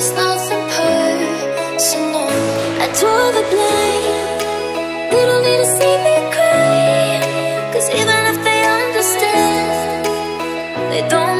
It's nothing personal I tore the They don't need to see me cry even if they understand They don't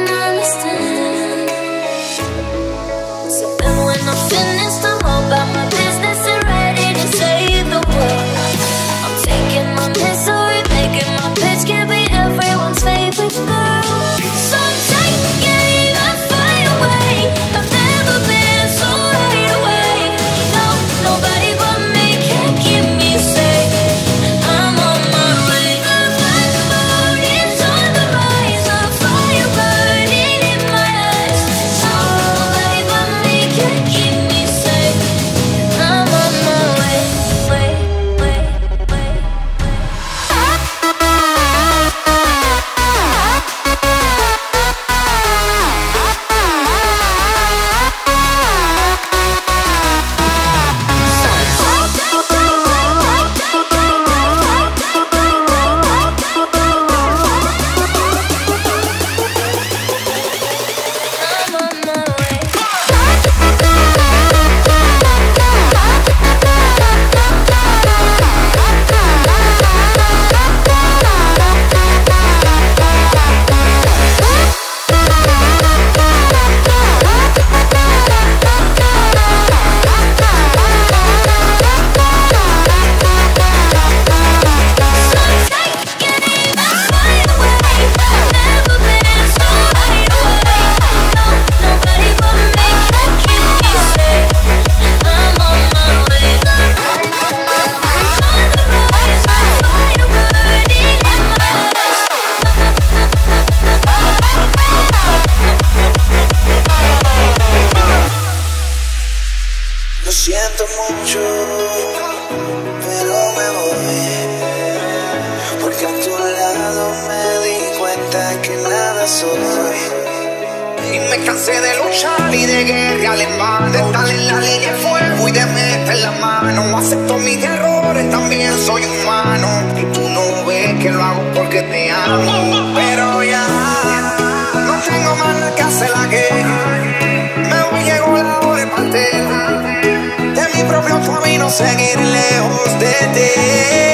siento mucho, pero me voy. Porque a tu lado me di cuenta que nada soy. Y me cansé de luchar y de guerra alemán, de estar en la línea de fuego y de meter la mano. Acepto mis errores, también soy humano. Y tú no ves que lo hago porque te amo. Pero ya no tengo más seguir lejos de ti.